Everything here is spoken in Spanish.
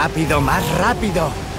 Rápido, más rápido.